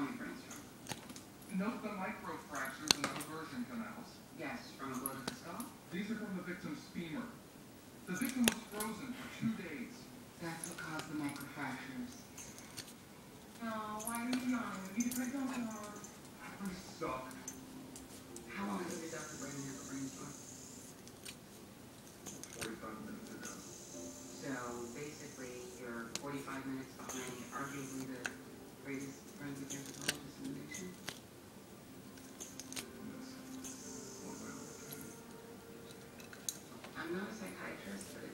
Note the microfractures and Haversian canals. Yes, from a blow to the skull? These are from the victim's femur. The victim was frozen for two days. That's what caused the microfractures. No, why are you yawning? We need to break down tomorrow. I suck. How long has your doctor been here for brainstorm? Forty-five minutes ago. So basically, you're forty-five minutes I'm not a psychiatrist, but